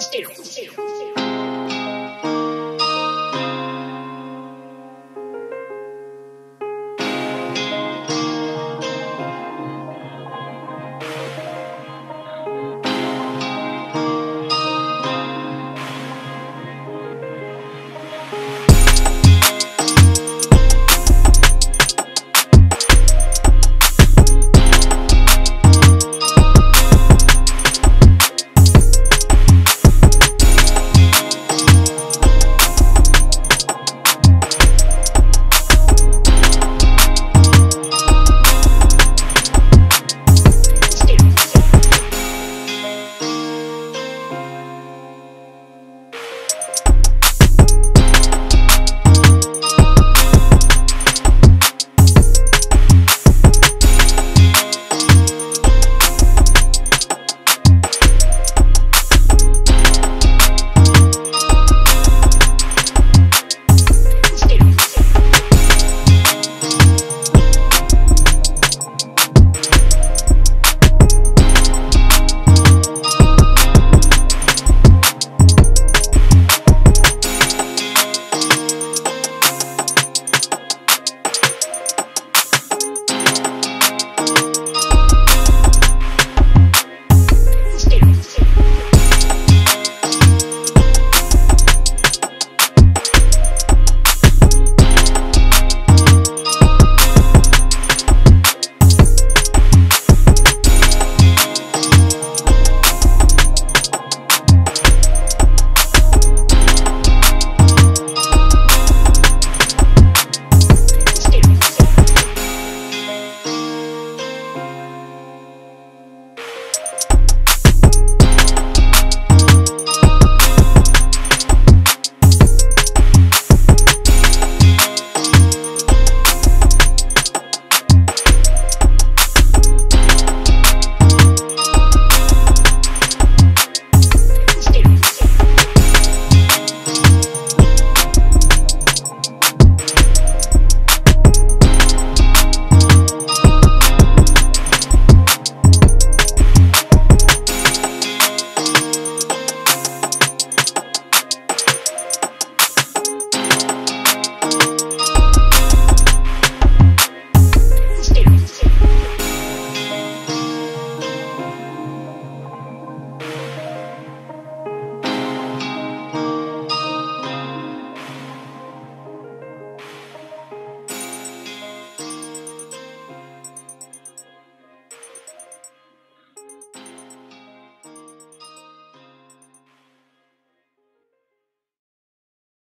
Stereo.